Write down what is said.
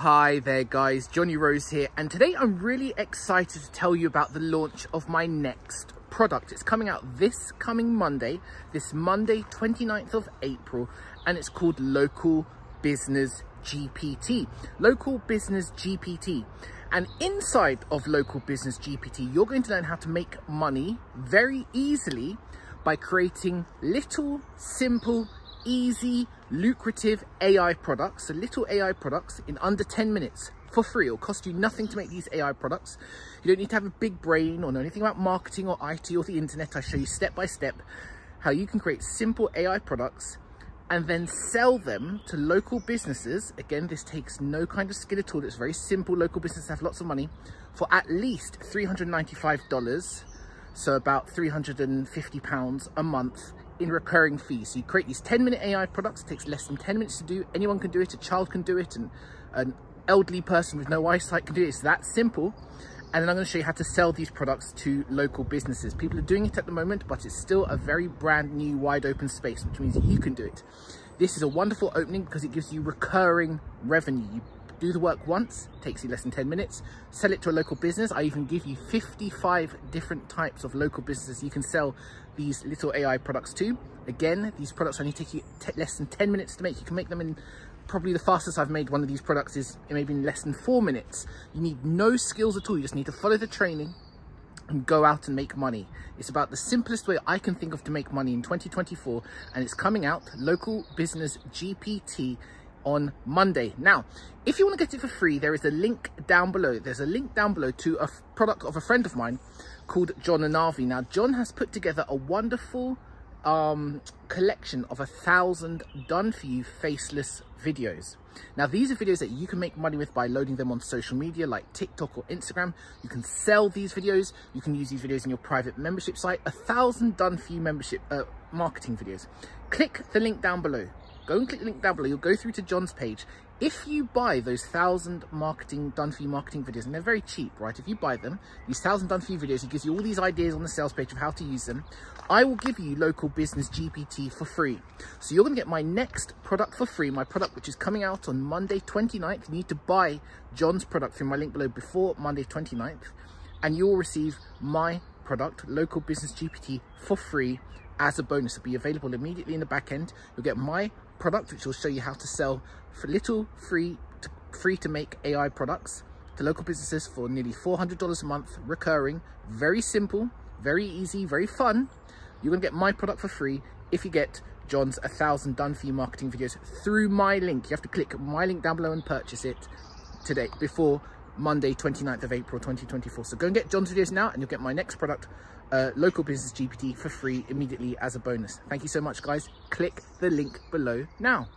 Hi there guys, Jonny Rose here and today I'm really excited to tell you about the launch of my next product. It's coming out this coming Monday, this Monday 29th of April and it's called Local Business GPT. Local Business GPT. And inside of Local Business GPT, you're going to learn how to make money very easily by creating little, simple, easy, lucrative AI products, so little AI products in under 10 minutes for free. It'll cost you nothing to make these AI products. You don't need to have a big brain or know anything about marketing or IT or the internet. I show you step by step how you can create simple AI products and then sell them to local businesses. Again, this takes no kind of skill at all. It's very simple. Local businesses have lots of money for at least $395. So about 350 pounds a month in recurring fees. So you create these 10 minute AI products, it takes less than 10 minutes to do. Anyone can do it, a child can do it, and an elderly person with no eyesight can do it. It's that simple. And then I'm gonna show you how to sell these products to local businesses. People are doing it at the moment, but it's still a very brand new, wide open space, which means you can do it. This is a wonderful opening because it gives you recurring revenue. You do the work once, takes you less than 10 minutes, sell it to a local business. I even give you 55 different types of local businesses you can sell these little AI products to. Again, these products only take you less than 10 minutes to make. You can make them in probably the fastest I've made one of these products is maybe in less than four minutes. You need no skills at all. You just need to follow the training and go out and make money. It's about the simplest way I can think of to make money in 2024 and it's coming out, Local Business GPT on Monday. Now, if you want to get it for free, there is a link down below. There's a link down below to a product of a friend of mine called John Anavi. Now, John has put together a wonderful um, collection of a thousand done for you faceless videos. Now, these are videos that you can make money with by loading them on social media like TikTok or Instagram. You can sell these videos. You can use these videos in your private membership site. A thousand done for you membership uh, marketing videos. Click the link down below. Go and click the link down below. You'll go through to John's page. If you buy those thousand marketing done for you marketing videos, and they're very cheap, right? If you buy them, these thousand done for you videos, he gives you all these ideas on the sales page of how to use them. I will give you local business GPT for free. So you're going to get my next product for free, my product which is coming out on Monday 29th. You need to buy John's product through my link below before Monday 29th, and you will receive my product, local business GPT, for free as a bonus. It'll be available immediately in the back end. You'll get my product, which will show you how to sell for little free to, free to make AI products to local businesses for nearly $400 a month, recurring, very simple, very easy, very fun. You're gonna get my product for free if you get John's a thousand done for you marketing videos through my link. You have to click my link down below and purchase it today before Monday, 29th of April, 2024. So go and get John's videos now and you'll get my next product, uh, Local Business GPT for free immediately as a bonus. Thank you so much, guys. Click the link below now.